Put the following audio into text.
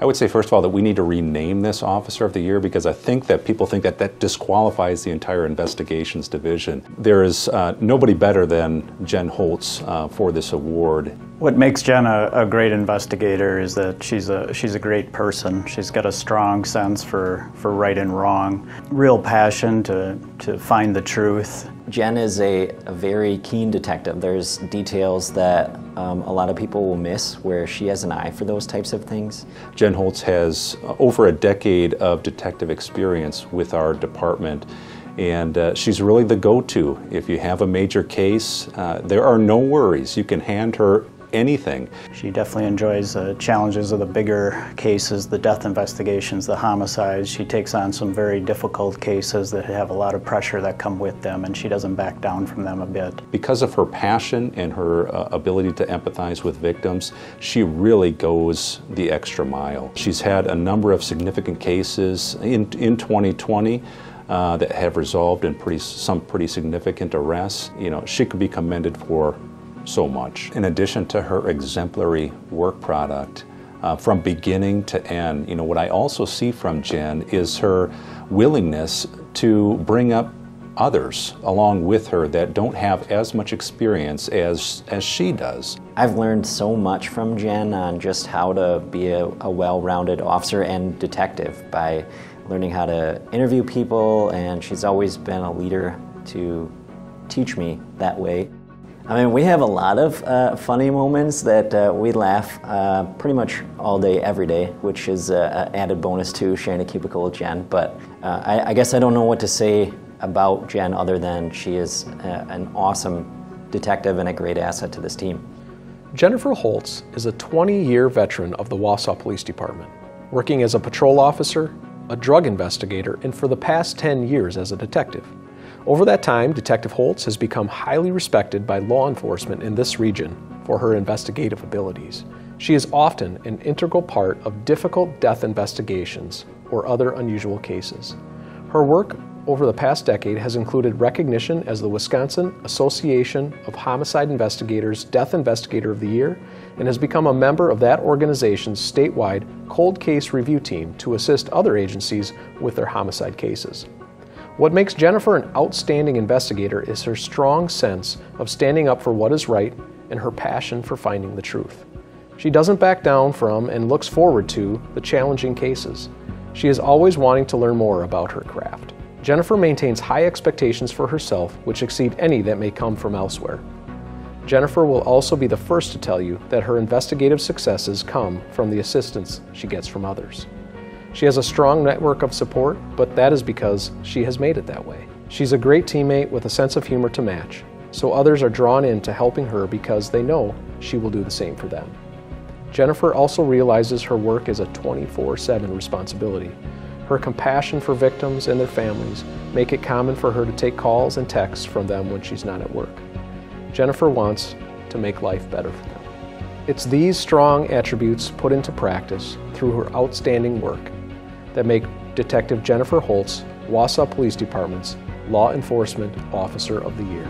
I would say, first of all, that we need to rename this Officer of the Year because I think that people think that that disqualifies the entire investigations division. There is uh, nobody better than Jen Holz uh, for this award. What makes Jen a, a, great investigator is that she's a she's a great person. She's got a strong sense for, for right and wrong, real passion to, to find the truth. Jen is a, a very keen detective. There's details that um, a lot of people will miss where she has an eye for those types of things. Jen Holz has over a decade of detective experience with our department and uh, she's really the go-to. If you have a major case, uh, there are no worries. You can hand her anything. She definitely enjoys the challenges of the bigger cases, the death investigations, the homicides. She takes on some very difficult cases that have a lot of pressure that come with them, and she doesn't back down from them a bit. Because of her passion and her uh, ability to empathize with victims, she really goes the extra mile. She's had a number of significant cases in, in 2020. Uh, that have resolved in pretty, some pretty significant arrests. You know, she could be commended for so much. In addition to her exemplary work product, uh, from beginning to end, you know, what I also see from Jen is her willingness to bring up others along with her that don't have as much experience as, as she does. I've learned so much from Jen on just how to be a, a well-rounded officer and detective by learning how to interview people and she's always been a leader to teach me that way. I mean, we have a lot of uh, funny moments that uh, we laugh uh, pretty much all day, every day, which is uh, an added bonus to sharing a cubicle with Jen. But uh, I, I, guess I don't know what to say about Jen other than she is uh, an awesome detective and a great asset to this team. Jennifer Holz is a 20 year veteran of the Wausau Police Department, working as a patrol officer, a drug investigator, and for the past 10 years as a detective. Over that time, Detective Holz has become highly respected by law enforcement in this region for her investigative abilities. She is often an integral part of difficult death investigations or other unusual cases. Her work over the past decade has included recognition as the Wisconsin Association of Homicide Investigators Death Investigator of the Year and has become a member of that organization's statewide cold case review team to assist other agencies with their homicide cases. What makes Jennifer an outstanding investigator is her strong sense of standing up for what is right and her passion for finding the truth. She doesn't back down from and looks forward to the challenging cases. She is always wanting to learn more about her craft. Jennifer maintains high expectations for herself, which exceed any that may come from elsewhere. Jennifer will also be the first to tell you that her investigative successes come from the assistance she gets from others. She has a strong network of support, but that is because she has made it that way. She's a great teammate with a sense of humor to match, so others are drawn into helping her because they know she will do the same for them. Jennifer also realizes her work is a 24 7 responsibility. Her compassion for victims and their families make it common for her to take calls and texts from them when she's not at work. Jennifer wants to make life better for them. It's these strong attributes put into practice through her outstanding work that make Detective Jennifer Holz, Wausau Police Department's Law Enforcement Officer of the Year.